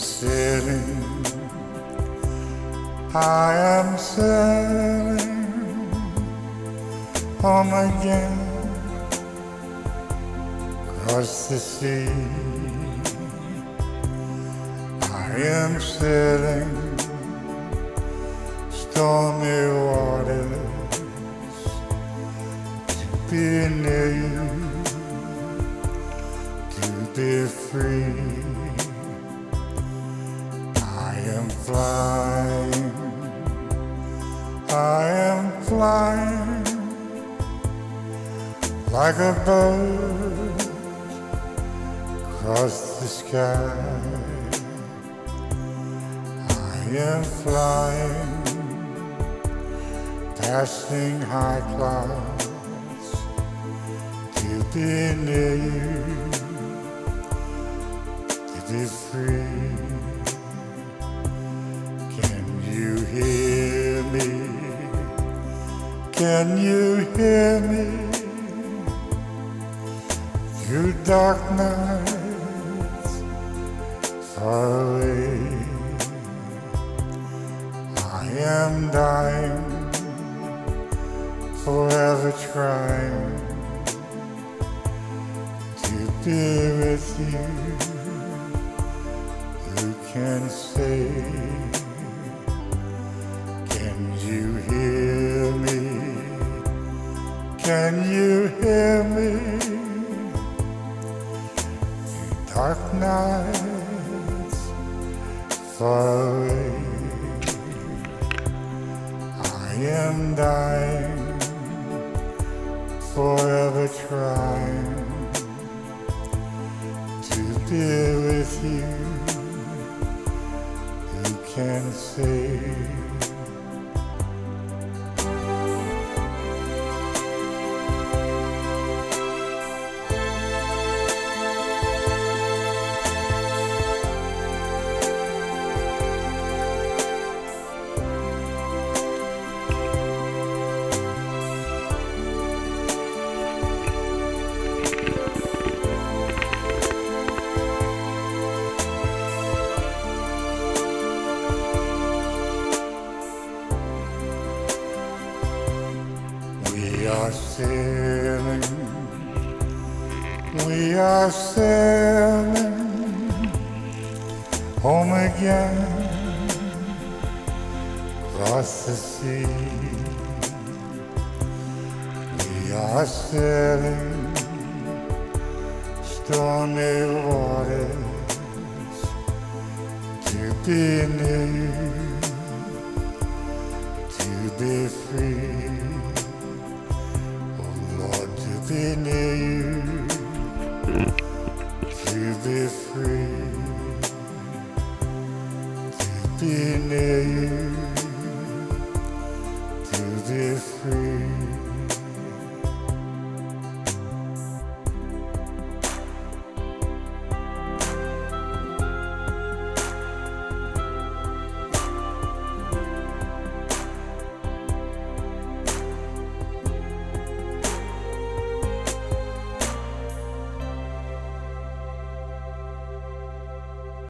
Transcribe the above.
sailing, I am sailing home again across the sea. I am sailing stormy waters to be near you, to be free. Am flying, I am flying like a bird across the sky. I am flying, passing high clouds to be near you, to be free. Can you hear me? Through dark nights far away, I am dying, forever trying to be with you. Who can say? Can you hear me? Dark nights far away. I am dying, forever trying to be with you. Who can say? Are sailing, we are sailing home again across the sea. We are sailing stormy waters to be near to be free. Be near you, to be free, to be near you, to be free.